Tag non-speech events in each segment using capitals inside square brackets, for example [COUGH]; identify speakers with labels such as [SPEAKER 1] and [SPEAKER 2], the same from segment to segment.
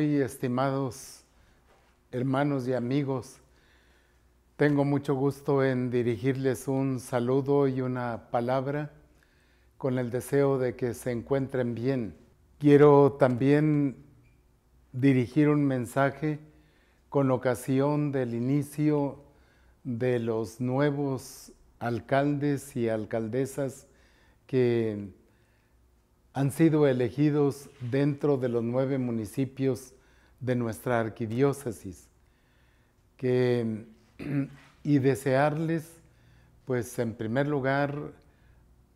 [SPEAKER 1] Muy estimados hermanos y amigos, tengo mucho gusto en dirigirles un saludo y una palabra con el deseo de que se encuentren bien. Quiero también dirigir un mensaje con ocasión del inicio de los nuevos alcaldes y alcaldesas que han sido elegidos dentro de los nueve municipios de nuestra arquidiócesis. [CLEARS THROAT] y desearles, pues en primer lugar,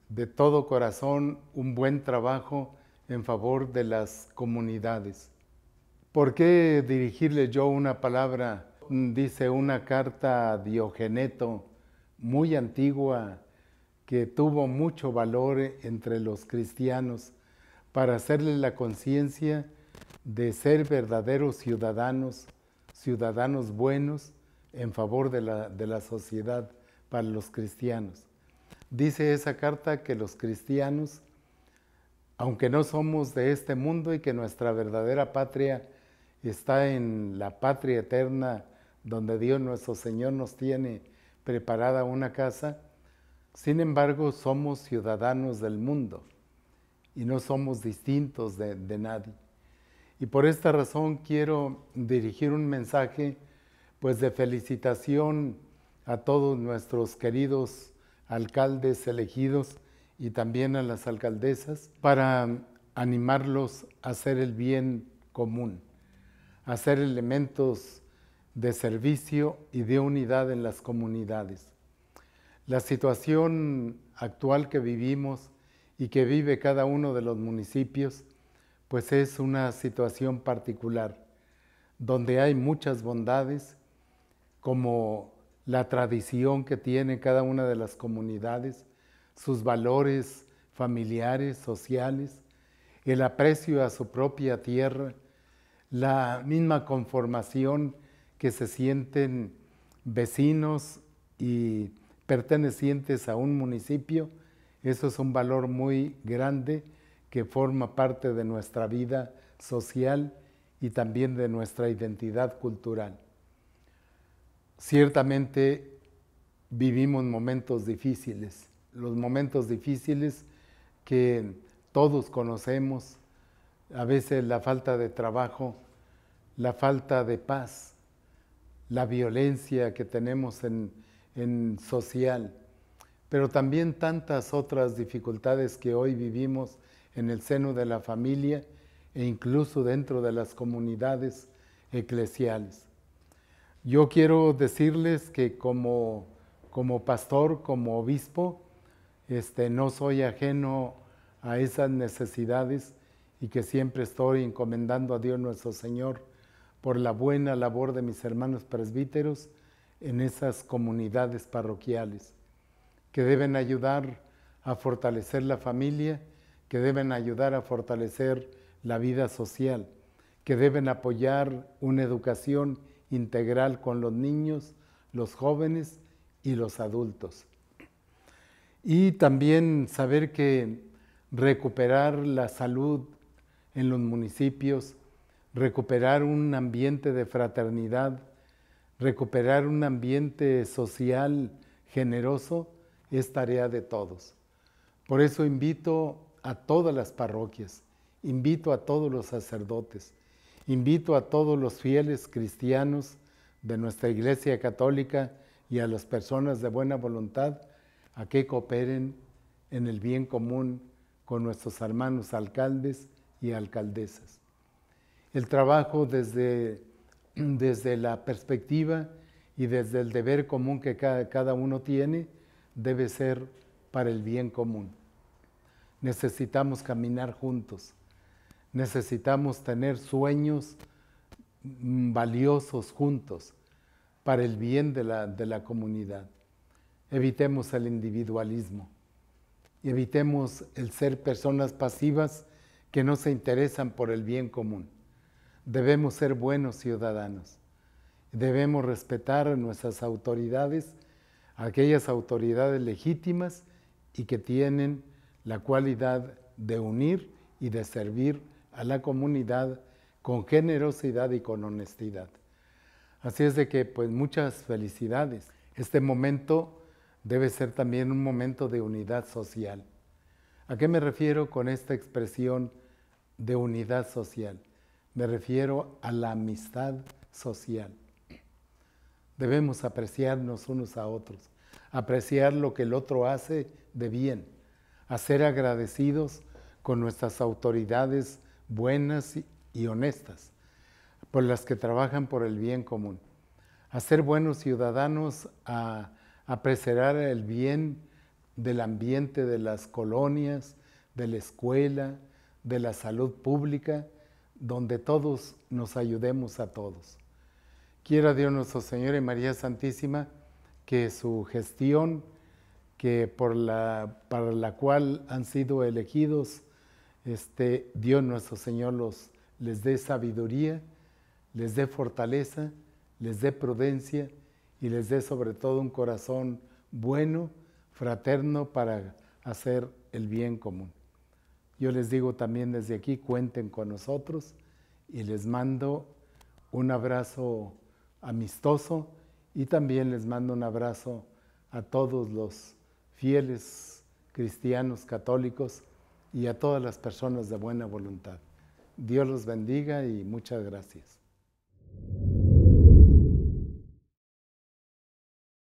[SPEAKER 1] de todo corazón, un buen trabajo en favor de las comunidades. ¿Por qué dirigirle yo una palabra? Dice una carta a Diogeneto, muy antigua, que tuvo mucho valor entre los cristianos para hacerle la conciencia de ser verdaderos ciudadanos, ciudadanos buenos en favor de la, de la sociedad para los cristianos. Dice esa carta que los cristianos, aunque no somos de este mundo y que nuestra verdadera patria está en la patria eterna donde Dios nuestro Señor nos tiene preparada una casa, sin embargo somos ciudadanos del mundo y no somos distintos de, nadie. Y por esta razón quiero dirigir un mensaje pues de felicitación a todos nuestros queridos alcaldes elegidos y también a las alcaldesas para animarlos a hacer el bien común, a ser elementos de servicio y de unidad en las comunidades. La situación actual que vivimos y que vive cada uno de los municipios, pues es una situación particular, donde hay muchas bondades, como la tradición que tiene cada una de las comunidades, sus valores familiares, sociales, el aprecio a su propia tierra, la misma conformación que se sienten vecinos y pertenecientes a un municipio, eso es un valor muy grande que forma parte de nuestra vida social y también de nuestra identidad cultural. Ciertamente vivimos momentos difíciles, los momentos difíciles que todos conocemos, a veces la falta de trabajo, la falta de paz, la violencia que tenemos en, social, pero también tantas otras dificultades que hoy vivimos en el seno de la familia e incluso dentro de las comunidades eclesiales. Yo quiero decirles que como, como pastor, como obispo, este, no soy ajeno a esas necesidades y que siempre estoy encomendando a Dios nuestro Señor por la buena labor de mis hermanos presbíteros en esas comunidades parroquiales, que deben ayudar a fortalecer la familia, que deben ayudar a fortalecer la vida social, que deben apoyar una educación integral con los niños, los jóvenes y los adultos. Y también saber que recuperar la salud en los municipios, recuperar un ambiente de fraternidad, Recuperar un ambiente social generoso es tarea de todos. Por eso invito a todas las parroquias, invito a todos los sacerdotes, invito a todos los fieles cristianos de nuestra Iglesia Católica y a las personas de buena voluntad a que cooperen en el bien común con nuestros hermanos alcaldes y alcaldesas. El trabajo desde [CLEARS THROAT] desde la perspectiva y desde el deber común que cada, uno tiene, debe ser para el bien común. Necesitamos caminar juntos, necesitamos tener sueños mm, valiosos juntos para el bien de la, de la comunidad. Evitemos el individualismo, evitemos el ser personas pasivas que no se interesan por el bien común debemos ser buenos ciudadanos. Debemos respetar a nuestras autoridades, aquellas autoridades legítimas y que tienen la cualidad de unir y de servir a la comunidad con generosidad y con honestidad. Así es de que pues muchas felicidades. Este momento debe ser también un momento de unidad social. ¿A qué me refiero con esta expresión de unidad social? Me refiero a la amistad social. Debemos apreciarnos unos a otros, apreciar lo que el otro hace de bien, a ser agradecidos con nuestras autoridades buenas y honestas, por las que trabajan por el bien común, a ser buenos ciudadanos, a, a preservar el bien del ambiente de las colonias, de la escuela, de la salud pública, donde todos nos ayudemos a todos. Quiera Dios nuestro Señor y María Santísima que su gestión, que por la, para la cual han sido elegidos, este, Dios nuestro Señor los, les dé sabiduría, les dé fortaleza, les dé prudencia y les dé sobre todo un corazón bueno, fraterno para hacer el bien común. Yo les digo también desde aquí, cuenten con nosotros y les mando un abrazo amistoso y también les mando un abrazo a todos los fieles cristianos católicos y a todas las personas de buena voluntad. Dios los bendiga y muchas gracias.